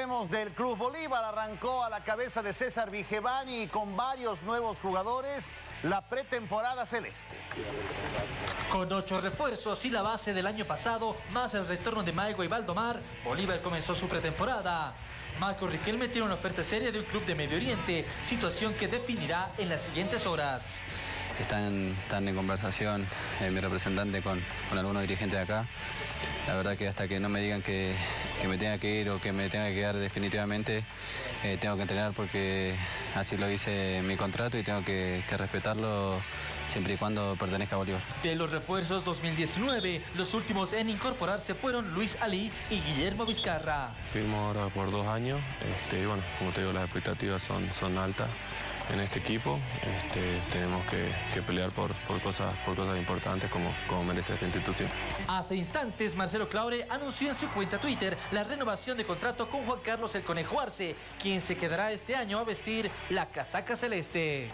del Club Bolívar arrancó a la cabeza de César Vigevani con varios nuevos jugadores la pretemporada celeste. Con ocho refuerzos y la base del año pasado, más el retorno de Maigo y Valdomar, Bolívar comenzó su pretemporada. Marco Riquelme tiene una oferta seria de un club de Medio Oriente, situación que definirá en las siguientes horas. Están, están en conversación eh, mi representante con, con algunos dirigentes de acá. La verdad que hasta que no me digan que, que me tenga que ir o que me tenga que quedar definitivamente, eh, tengo que entrenar porque así lo dice mi contrato y tengo que, que respetarlo siempre y cuando pertenezca a Bolívar. De los refuerzos 2019, los últimos en incorporarse fueron Luis Ali y Guillermo Vizcarra. Firmo ahora por dos años, este, y bueno, como te digo, las expectativas son, son altas en este equipo. Este, tenemos que, que pelear por, por, cosas, por cosas importantes como, como merece esta institución. Hace instantes, Marcelo Claure anunció en su cuenta Twitter la renovación de contrato con Juan Carlos El Conejo Arce, quien se quedará este año a vestir la casaca celeste.